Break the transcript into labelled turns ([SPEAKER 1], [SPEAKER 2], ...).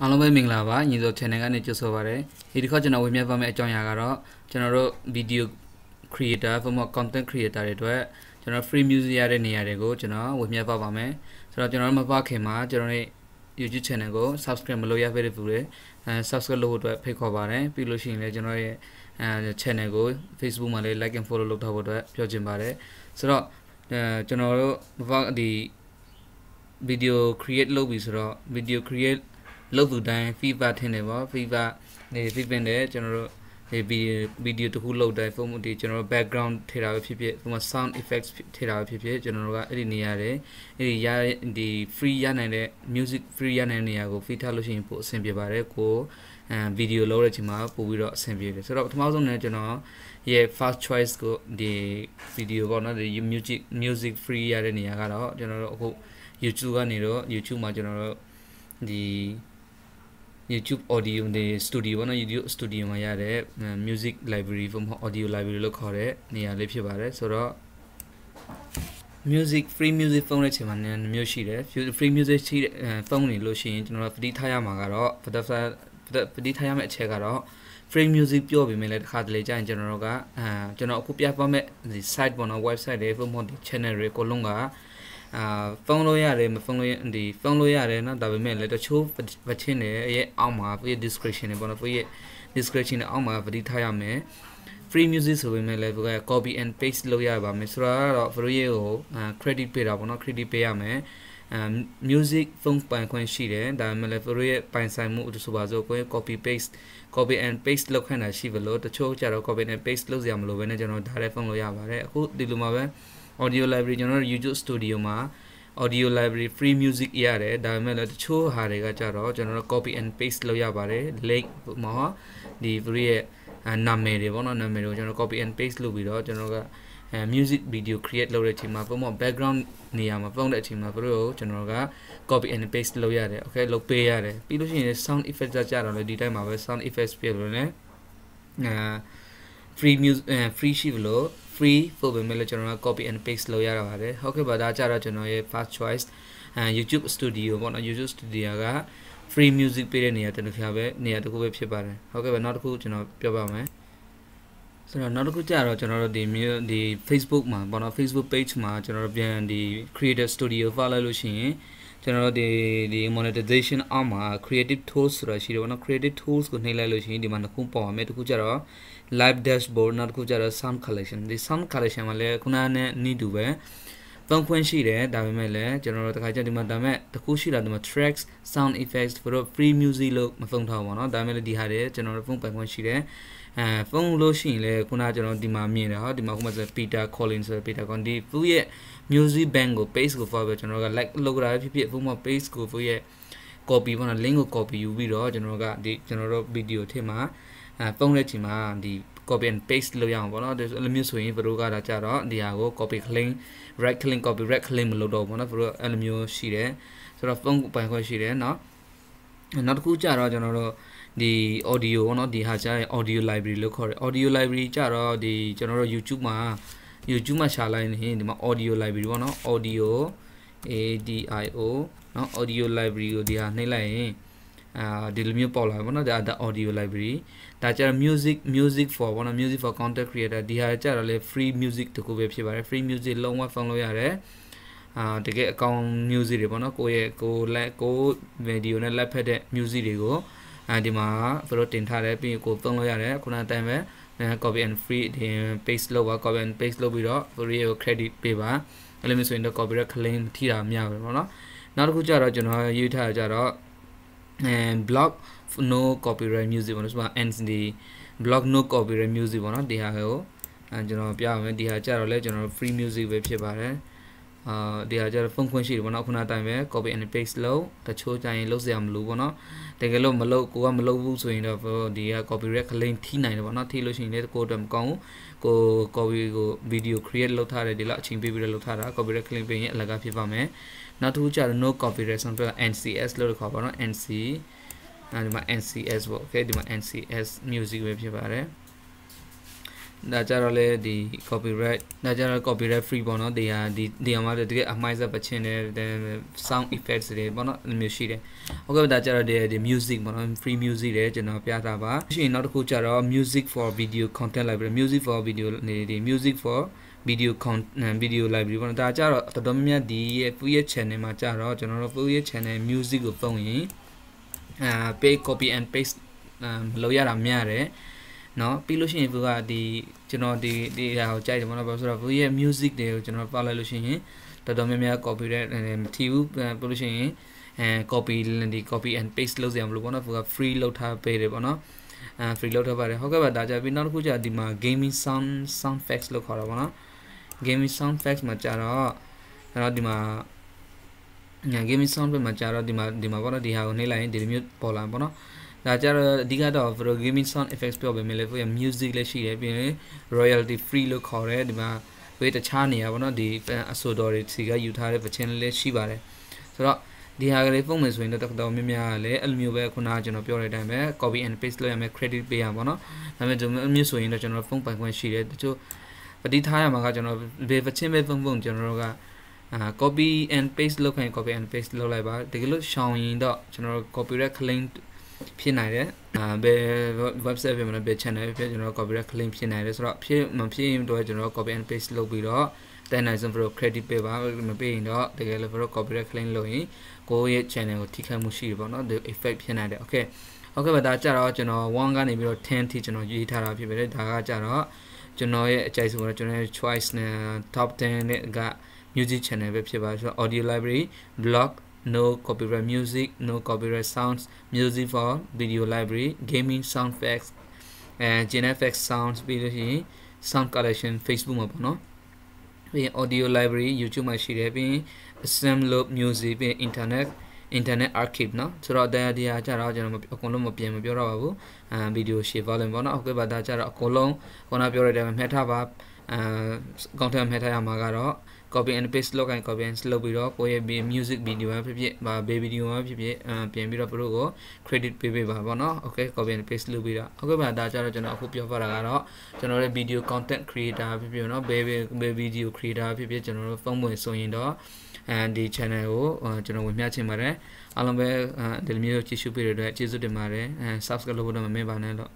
[SPEAKER 1] အားလုံးပဲမင်္ဂလာပါညီစော channel ကနေကြိုဆိုပါရစေဒီတစ်ခါကျွန်တော်ဝေမျှပါမယ့်အကြောင်းအရာကတော့ကျွန်တော်တို့ video creator ဘုမ content creator တွေအတွက်ကျွန်တော် free music ရတဲ့နေရာတွေကိုကျွန်တော်ဝေမျှပါပါမယ်ဆိုတော့ကျွန်တော်မပါခင်မှာကျွန်တော်ရဲ့ YouTube channel ကို subscribe မလုပ်ရသေးတဲ့သူတွေအဲ subscribe လုပ်ဖို့အတွက်ဖိတ်ခေါ်ပါတယ်ပြီးလို့ရှိရင်လည်းကျွန်တော်ရဲ့အဲ channel ကို Facebook မှာလည်း like and follow လုပ်ထားဖို့အတွက်ပြောချင်ပါတယ်ဆိုတော့အဲကျွန်တော်တို့ဘာဒီ video create လုပ်ပြီဆိုတော့ video create လောက်သူတိုင်း fever ထင်းတယ်ပေါ့ fever နေ fever နဲ့ကျွန်တော်တို့ဒီဗီဒီယိုတစ်ခုလောက်တိုင်းပုံမှန်ဒီကျွန်တော်တို့ background ထည့်တာပဲဖြစ်ဖြစ်ပုံမှန် sound effects ထည့်တာပဲဖြစ်ဖြစ်ကျွန်တော်တို့ကအဲ့ဒီနေရာတွေအဲ့ဒီရဒီ free ရနိုင်တဲ့ music free ရနိုင်တဲ့နေရာကို feed ထားလို့ရှိရင်ပိုအဆင်ပြေပါတယ်ကိုအဲဗီဒီယိုလောက်တဲ့ချိန်မှာပို့ပြီးတော့အဆင်ပြေတယ်ဆိုတော့ပထမဆုံးနဲ့ကျွန်တော်ရဲ့ first choice ကိုဒီဗီဒီယိုပေါ့နော်ဒီ music music free ရတဲ့နေရာကတော့ကျွန်တော်တို့အခု YouTube ကနေတော့ YouTube မှာကျွန်တော်တို့ဒီ YouTube audio တွေ studio ပေါ့နော် YouTube studio မှာရတဲ့ music library ပုံမှန် audio library လို့ခေါ်တဲ့နေရာလေးဖြစ်ပါတယ်ဆိုတော့ music free music ဖုန်းတဲ့ချိန်မှာနည်းမျိုးရှိတယ် free music ရှိတဲ့ဖုန်းနေလို့ရှိရင်ကျွန်တော်တို့ပတိထားရမှာကတော့ပဒဖပတိထားရမယ့်အချက်ကတော့ free music ပြောပြီးမယ်လေတစ်ခါတလေကြာရင်ကျွန်တော်တို့ကအာကျွန်တော်အခုပြပါမယ့်ဒီ site ပေါ့နော် website တွေပုံမှန်ဒီ channel တွေအကုန်လုံးက အာဖုန်းလို့ရတယ်မဖုန်းလို့ဒီဖုန်းလို့ရတယ်နော်ဒါပေမဲ့လည်းတချို့ version တွေရဲ့အောက်မှာပြည့် description တွေပေါ့နော်ပြည့် description တွေအောက်မှာပြည့်ထားရမယ် free music ဆိုပေမဲ့လည်းသူက copy and paste လုပ်ရပါမယ်ဆိုတော့ဖရိုရဲ့ကို credit ပေးတာပေါ့နော် credit ပေးရမယ်အမ် music phone ပိုင်ခွင့်ရှိတယ်ဒါပေမဲ့လည်းသူတို့ရဲ့ပိုင်ဆိုင်မှုဆိုပါစို့ကို copy paste copy and paste လုပ်ခိုင်းတာရှိဘလို့တချို့ကြတော့ copy and paste လုပ်စရာမလိုဘဲနဲ့ကျွန်တော်ဒါလည်း phone လို့ရပါတယ်အခုဒီလိုမှာပဲ audio library ကျွန်တော်တို့ YouTube studio မှာ audio library free music ရတယ်ဒါပေမဲ့လည်းတချို့ဟာတွေကကြတော့ကျွန်တော်တို့ copy and paste လုပ်ရပါတယ် link မှာဒီ free ရဲ့နာမည်တွေပေါ့နော်နာမည်တွေကိုကျွန်တော် copy and paste လုပ်ပြီးတော့ကျွန်တော်ကအဲ music video create လုပ်တဲ့အချိန်မှာပုံမှန် background နေရာမှာပုံတဲ့အချိန်မှာတို့ကိုကျွန်တော်က copy and paste လုပ်ရတယ် okay လုပ်ပေးရတယ်ပြီးလို့ရှိရင် sound effect ကြတော့လေဒီတိုင်းမှာပဲ sound effects ပြလို့လည်းအဲ free music free ရှိလို့ free ပို့ပေမဲ့လည်းကျွန်တော်က copy and paste လုပ်ရတာပါတယ်ဟုတ်ကဲ့ပါဒါကြတော့ကျွန်တော်ရဲ့ first choice အဲ YouTube studio ပေါ့နော် YouTube studio က free music ပေးတဲ့နေရာတခုပဲနေရာတခုပဲဖြစ်ပါတယ်ဟုတ်ကဲ့ပါနောက်တစ်ခုကျွန်တော်ပြောပါမယ်ဆိုတော့နောက်တစ်ခုကြတော့ကျွန်တော်တို့ဒီဒီ Facebook မှာပေါ့နော် Facebook page မှာကျွန်တော်တို့ပြန်ဒီ creator studio ဖားလိုက်လို့ရှိရင်ကျွန်တော်တို့ဒီဒီ monetization အောက်မှာ creative tools ဆိုတာရှိတယ်ပေါ့နော် creative tools ကိုနှိပ်လိုက်လို့ရှိရင်ဒီမှာတစ်ခုပေါ်ပါမယ်တစ်ခုကြတော့ live dashboard နောက်တစ်ခုကြတော့ sound collection ဒီ sound collection မှာလည်းခုနနဲ့နီးတူပဲသုံးခွင့်ရှိတယ်ဒါပေမဲ့လည်းကျွန်တော်တို့တခါကျဒီမှာဒါမဲ့တခုရှိတာဒီမှာ tracks sound effects for free music လို့မဖုံထားပါတော့ဒါပေမဲ့လည်းဒီဟာတွေကျွန်တော်တို့ဖုန်းပိုင်ခွင့်ရှိတယ်အဲဖုန်းလို့ရှိရင်လည်းခုနကျွန်တော်ဒီမှာမြင်တယ်ဟောဒီမှာခုမှဆို Peter Collins ဆို Peter Collins ဒီဖူးရဲ့ music bank ကို page ကို forward ကျွန်တော်က like လုပ်ကြတာဖြစ်ဖြစ်ဖုန်းမှာ page ကိုဖူးရဲ့ copy ပေါ့နော် link ကို copy ယူပြီးတော့ကျွန်တော်ကဒီကျွန်တော်တို့ video ထဲမှာ အဲဖုန်းတဲ့ချိန်မှာဒီ copy and paste လုပ်ရအောင်ပေါ့နော်ဒီလိုမျိုးဆိုရင်ဘရိုကဒါကြတော့ဒီဟာကို copy clean right clean copy right clean မလုပ်တော့ဘူးပေါ့နော်ဘရိုအဲ့လိုမျိုးရှိတယ်ဆိုတော့ဖုန်းပိုင်ခွင့်ရှိတယ်เนาะနောက်တစ်ခုကြတော့ကျွန်တော်တို့ဒီ audio ပေါ့နော်ဒီဟာကျရင် audio library လို့ခေါ်တယ် audio library ကြတော့ဒီကျွန်တော်တို့ YouTube မှာ YouTube မှာရှာလိုက်နေဒီမှာ audio library ပေါ့နော် audio ADIO เนาะ audio library ကိုဒီဟာနှိပ်လိုက်ရင် အာဒီလိုမျိုးပေါ်လာပါတော့ဒါ audio library ဒါကြတော့ music music for ဘောနော် music for content creator ဒီဟာကြတော့လေ free music တခုပဲဖြစ်ပါတယ် free music လုံးဝဖုန်းလို့ရတယ်အာတကယ်အကောင် music တွေပေါ့နော်ကိုယ့်ရဲ့ကိုလက်ကို video နဲ့လက်ဖက်တဲ့ music တွေကိုအဲဒီမှာဘယ်လိုတင်ထားတယ်ပြီးရင်ကိုဖုန်းလို့ရတယ်ခုနတိုင်းပဲ copy and free ဒီ paste လုပ်ပါ copy and paste လုပ်ပြီးတော့ free ကို credit ပေးပါအဲ့လိုမျိုးဆိုရင်တော့ copyright claim ထိတာမရဘူးပေါ့နော်နောက်တစ်ခုကြတော့ကျွန်တော်ရေးထားကြတော့ and blog no copyright music ပေါ့နော်ဆိုတော့ NCD blog no copyright music ပေါ့နော်ဒီဟာကိုအဲကျွန်တော်ပြရမယ်ဒီဟာကြတော့လဲကျွန်တော် free music ပဲဖြစ်ပါတယ်အာဒီဟာကြတော့ဖုန်းခွင့်ရှိတယ်ပေါ့နော်ခုနအတိုင်းပဲ copy and paste လုပ်တချို့ကြရင်လုပ်စရာမလိုပေါ့နော်တကယ်လို့မလုပ်ကိုကမလုပ်ဘူးဆိုရင်တော့ဒီက copyright claim ထိနိုင်တယ်ပေါ့နော်ထိလို့ရှိရင်လည်းကိုတော့မကောင်းဘူးကို copy ကို video create လုပ်ထားတယ်ဒီလောက်အချိန်ပေးပြီးတော့လုပ်ထားတာ copyright claim ပေးရင်အလကားဖြစ်ပါမယ် နောက်တစ်ခုကျတော့ no copyright ဆိုတော့ NCS လို့ခေါ်ပါတော့ NC အဲဒီမှာ NCS ပေါ့ okay ဒီမှာ NCS music ပဲဖြစ်ပါတယ်ဒါကြတော့လေဒီ copyright ဒါကြတော့ copyright free ပေါ့နော်ဒီဟာဒီဒီမှာတကယ်အမိုက်စပချင်းတဲ့ sound effects တွေပေါ့နော်မျိုးရှိတယ်ဟုတ်ကဲ့ဒါကြတော့ဒီဒီ music ပေါ့နော် free music တွေကျွန်တော်ပြတာပါရှိရင်နောက်တစ်ခုကြတော့ music for video content library music for video နေဒီ music for video content video library ပေါ့နော်ဒါကြတော့တော်တော်များများဒီရဲ့ full ရဲ့ channel မှာကြတော့ကျွန်တော်တို့ full ရဲ့ channel music ကိုပုံရင်အာ pay copy and paste လုပ်ရတာများတယ်เนาะပြီးလို့ရှိရင် view ကဒီကျွန်တော်ဒီဒီဟာကိုကြိုက်တယ်ပေါ့နော်ဘာလို့ဆိုတော့ view ရဲ့ music တွေကိုကျွန်တော်ပေါက်လိုက်လို့ရှိရင်တော်တော်များများ copy တဲ့မထီဘူးပြီးလို့ရှိရင်အဲ copy ဒီ copy and paste လုပ်စရာမလိုပေါ့နော် view က free လုပ်ထားပေးတယ်ပေါ့နော်အဲ free လုပ်ထားပါတယ်ဟုတ်ကဲ့ပါဒါကြပြီးနောက်တစ်ခုကျဒီမှာ gaming sound sound effects လို့ခေါ်တာပေါ့နော် gaming sound effects မှာကြတော့ကျွန်တော်ဒီမှာညာ gaming sound ဘက်မှာကြတော့ဒီမှာဒီမှာပေါ့နော်ဒီဟာကိုနှိပ်လိုက်ရင်ဒီလိုမျိုးပေါ်လာပေါ့နော်ဒါကြတော့အဓိကတော့ pro gaming sound effects ပြောပေးမယ်လေကိုရ music လည်းရှိတယ်ပြီးရင် royalty free လို့ခေါ်တယ်ဒီမှာဝေးတခြားနေရာပေါ့နော်ဒီအဆိုတော်တွေစီကယူထားတဲ့ version လည်းရှိပါတယ်ဆိုတော့ဒီဟာကလေးပုံမှန်ဆိုရင်တော့တော်တော်များများလည်းအဲ့လိုမျိုးပဲခုနကကျွန်တော်ပြောတဲ့အတိုင်းပဲ copy and paste လုပ်ရမယ် credit ပေးရပါတော့ဒါပေမဲ့ဒီမျိုးဆိုရင်တော့ကျွန်တော်ဖုန်းပိုင်ခွင့်ရှိတယ်တချို့ပ တိထားရမှာကကျွန်တော်ဘယ် version ပဲဖုန်းဖုန်းကျွန်တော်တို့ကအာ copy and paste လုပ်ခိုင်း copy and paste လုပ်လိုက်ပါတကယ်လို့ရှောင်ရင်တော့ကျွန်တော် copyright claim ဖြစ်နိုင်တယ်အာဘယ် website ဖြစ်မလဲဘယ် channel ဖြစ်ကျွန်တော် copyright claim ဖြစ်နိုင်တယ်ဆိုတော့ဖြစ်မဖြစ်ရင်တော့ကျွန်တော် copy and paste လုပ်ပြီးတော့တိုင်နိုင်ဆုံး pro credit ပေးပါမပေးရင်တော့တကယ်လို့ pro copyright claim လုပ်ရင်ကိုယ့်ရဲ့ channel ကိုထိခိုက်မှုရှိတယ်ပေါ့နော်ဒီ effect ဖြစ်နိုင်တယ် okay ဟုတ်ကဲ့ပါဒါကြတော့ကျွန်တော်1ကနေပြီးတော့10ထိကျွန်တော်ရေးထားတာဖြစ်ပါတယ်ဒါကကြတော့ ကျွန်တော်ရဲ့အကြိုက်ဆုံးကတော့ကျွန်တော်ရဲ့ choice နဲ့ top 10နဲ့က music channel ပဲဖြစ်ပါဆိုတော့ audio library blog no copyright music no copyright sounds music for video library gaming sound effects and gen effects sounds ပြီးလို့ရှိရင် sound collection facebook မှာပေါ့နော်ပြီးရင် audio library youtube မှာရှိတယ်ပြီးရင် sam loop music ပြီးရင် internet internet archive เนาะဆိုတော့တရားတရားကြတော့ကျွန်တော်အကုန်လုံးမပြင်မပြောတော့ပါဘူးအဲဗီဒီယို share volume ပေါ့เนาะအခုဘာသာကြတော့အကုန်လုံးခုနပြောရတဲ့အတိုင်းမှတ်ထားပါအဲ content မှတ်ထားရမှာကတော့ copy and paste လုပ်ခိုင်း copy and လုပ်ပြီးတော့ကိုယ့်ရဲ့ music video မှာဖြစ်ဖြစ်ဗာ baby video မှာဖြစ်ဖြစ်အပြင်ပြီးတော့သူတို့ကို credit ပေးပေးပါဗောနော် okay copy and paste လုပ်ပြီးတော့ဟုတ်ကဲ့ပါဒါကြတော့ကျွန်တော်အခုပြောပြတာကတော့ကျွန်တော်ရဲ့ video content creator ဖြစ်ဖြစ်နော် baby video creator ဖြစ်ဖြစ်ကျွန်တော်တို့ဖုန်းဝင်ဆိုရင်တော့အဲ ဒီ channel ကိုကျွန်တော်ဝင်မျှချင်ပါတယ်အားလုံးပဲဒီလိုမျိုးကြည့်ရှုပေးတဲ့အတွက်ကျေးဇူးတင်ပါတယ်အဲ subscribe လုပ်ဖို့တော့မမေ့ပါနဲ့လို့